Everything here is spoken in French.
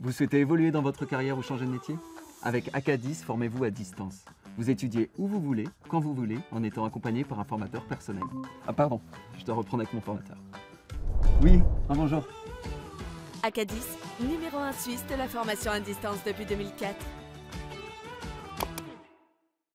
Vous souhaitez évoluer dans votre carrière ou changer de métier? Avec Acadis, formez-vous à distance. Vous étudiez où vous voulez, quand vous voulez, en étant accompagné par un formateur personnel. Ah pardon, je dois reprendre avec mon formateur. Oui, un bonjour. Acadis, numéro 1 suisse de la formation à distance depuis 2004.